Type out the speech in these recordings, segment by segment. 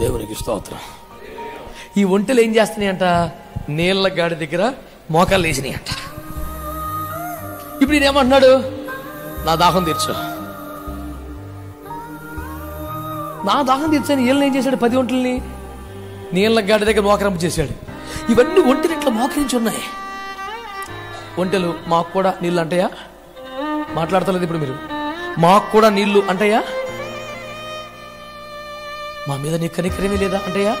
దేవునికి స్తోత్రం. ఈ ఒంటెలు ఏం చేస్తున్నాయంట? నీళ్ళ గాడి దగ్గర మోకాలు వేసినాయంట ఇప్పుడు ఈయన ఏమంటున్నాడు నా దాహం తీర్చు. నా దాహం తీర్చని వీళ్ళని ఏం చేశాడు? పది ఒంటల్ని నీళ్ళ గాడి దగ్గర మోకరింపు చేశాడు. ఇవన్నీ ఒంటెలు ఇట్లా మోకరించి ఉన్నాయి. ఒంటెలు మాకు కూడా నీళ్ళు అంటాయా? మాట్లాడతలేదు ఇప్పుడు మీరు. మాకు కూడా నీళ్ళు అంటాయా? మా మీద నీ కనికరమే లేదా అంటే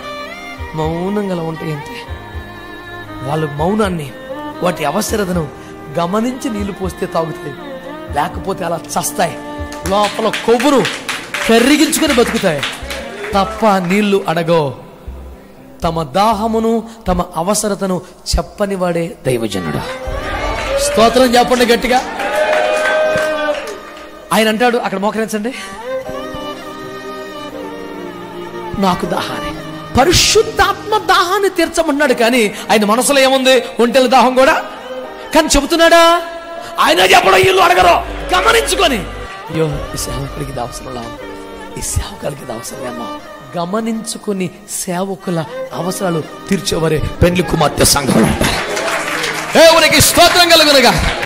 మౌనం గల ఉంటాయి అంతే వాళ్ళు మౌనాన్ని వాటి అవసరతను గమనించి నీళ్ళు పోస్తే తాగుతాయి. లేకపోతే అలా చస్తాయి. లోపల కొవ్వును కరిగించుకొని బతుకుతాయి. తప్ప నీళ్ళు అడగో తమ దాహమును తమ అవసరతను చెప్పని వాడే దైవజనుడు. స్తోత్రం చెప్పండి గట్టిగా. ఆయన అంటాడు అక్కడ మోకరించండి. నాకు దాహాన్ని పరిశుద్ధాత్మ దాహాన్ని తీర్చమన్నాడు కానీ ఆయన మనసులో ఏముంది? ఒంటెల దాహం కూడా? కానీ చెబుతున్నాడా? ఆయన చెప్పడం ఇల్లు అడగరు. గమనించుకొని. అయ్యో ఈ సేవకుడికి ఇది ఈ సేవకులకి ఇది అవసరమేమో గమనించుకొని సేవకుల అవసరాలు తీర్చేవారే పెండ్లి కుమార్తె సంఘం. దేవునికి స్తోత్రం కలుగునగా.